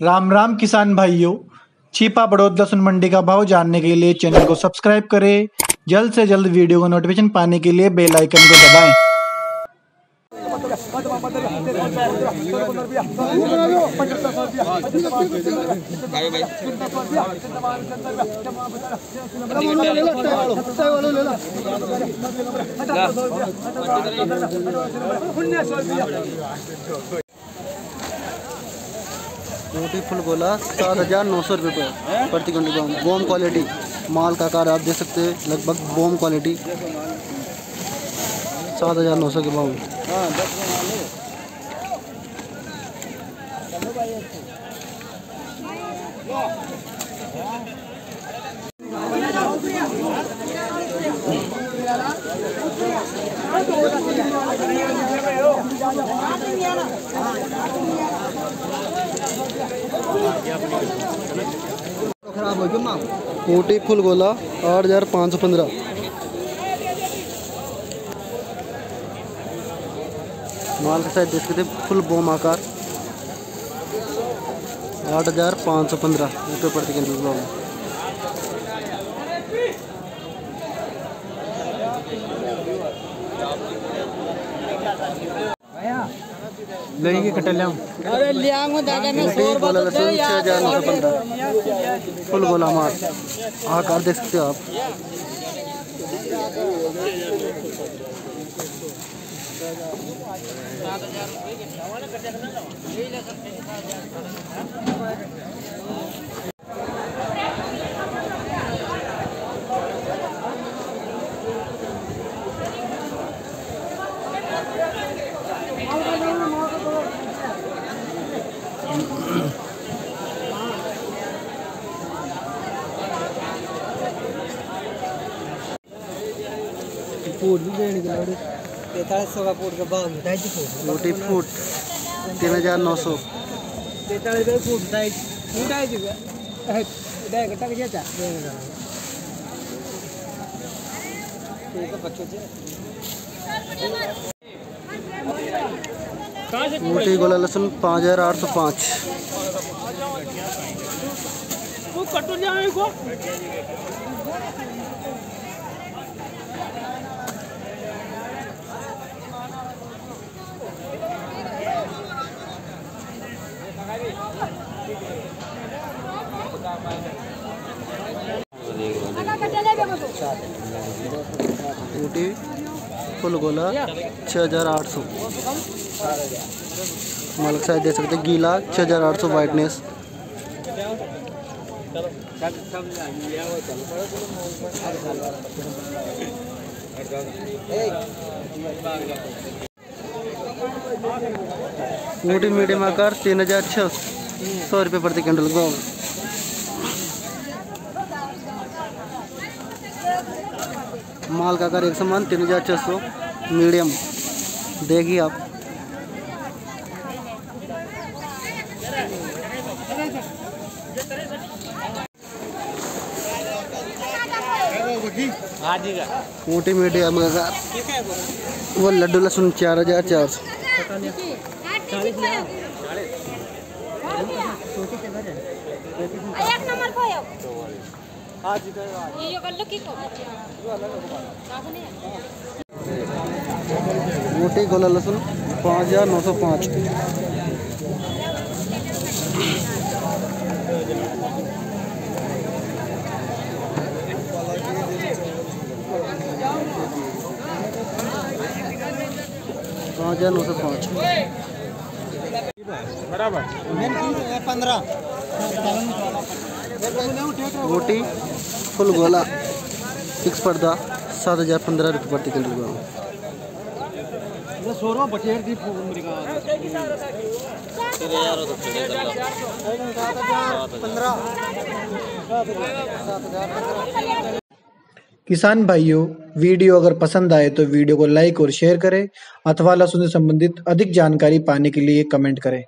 राम राम किसान भाइयों छिपा बड़ौद लहसुन मंडी का भाव जानने के लिए चैनल को सब्सक्राइब करें। जल्द से जल्द वीडियो को नोटिफिकेशन पाने के लिए बेल आइकन को दबाएँ। फुल गोला सात हज़ार नौ सौ रुपये प्रति क्विंटल बॉम क्वालिटी माल का आकार आप देख सकते हैं, लगभग बॉम क्वालिटी सात हज़ार नौ सौ के बॉम खराब हो गया मोटी फुल गोला आठ हज़ार पाँच सौ पंद्रह। माल का साइज़ देख सकते फुल बोम आकार। आठ हज़ार पाँच सौ पंद्रह रुपये प्रति क्विंटल बॉम लेंगे कटलिया अरे लियांगो दादा मैं मोटी गोला लहसुन छः हज़ार नौ सौ पंद्रह फुल गोला माल आकार देख सकते हो आप। तैतालीस सौ का फूट का भाव ढाई सौ फूट। मोटी फूट तीन हज़ार नौ सौ। फूट ढाई फूट ढाई ढाई घंटा का जाता ठीक बच्चों से मोटी गोला लहसुन पाँच हज़ार आठ सौ पाँच। मोटी फुल गोला छः हज़ार आठ सौ। मालक साइज़ दे सकते गीला छः हज़ार आठ सौ वाइटनेस मोटी मीडियम आकार, तीन हज़ार छः सौ रुपये प्रति क्विंटल का माल का आकार एक समान तीन हज़ार छः सौ, मीडियम। देखिए आप। मोटी मीडियम का वो लड्डू लहसुन चार हज़ार चार सौ। एक नंबर भयो यो गल्लो के को मोटी गोला लहसुन पाँच हज़ार नौ सौ पाँच। पाँच हज़ार नौ सौ पाँच। बराबर। पंद्रह। रोटी, फुल गोला फिक्स पर्दा, सात हज़ार पंद्रह रुपये प्रति किलोग्राम किसान भाइयों, वीडियो अगर पसंद आए तो वीडियो को लाइक और शेयर करें, अथवा लहसुन से संबंधित अधिक जानकारी पाने के लिए कमेंट करें।